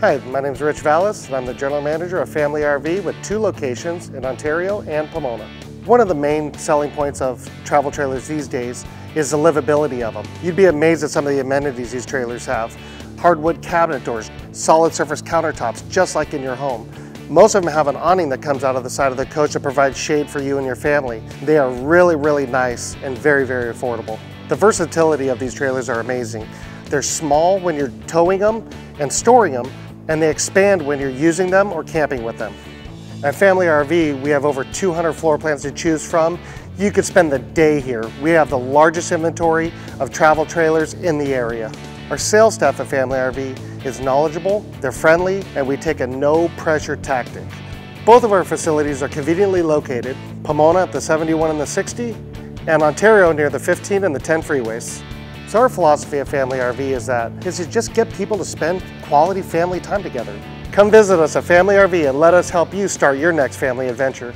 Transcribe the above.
Hi, my name is Rich Vallis, and I'm the General Manager of Family RV with two locations in Ontario and Pomona. One of the main selling points of travel trailers these days is the livability of them. You'd be amazed at some of the amenities these trailers have. Hardwood cabinet doors, solid surface countertops, just like in your home. Most of them have an awning that comes out of the side of the coach that provides shade for you and your family. They are really, really nice and very, very affordable. The versatility of these trailers are amazing. They're small when you're towing them and storing them, and they expand when you're using them or camping with them. At Family RV, we have over 200 floor plans to choose from. You could spend the day here. We have the largest inventory of travel trailers in the area. Our sales staff at Family RV is knowledgeable, they're friendly, and we take a no pressure tactic. Both of our facilities are conveniently located, Pomona at the 71 and the 60, and Ontario near the 15 and the 10 freeways. So our philosophy at Family RV is that is to just get people to spend quality family time together. Come visit us at Family RV and let us help you start your next family adventure.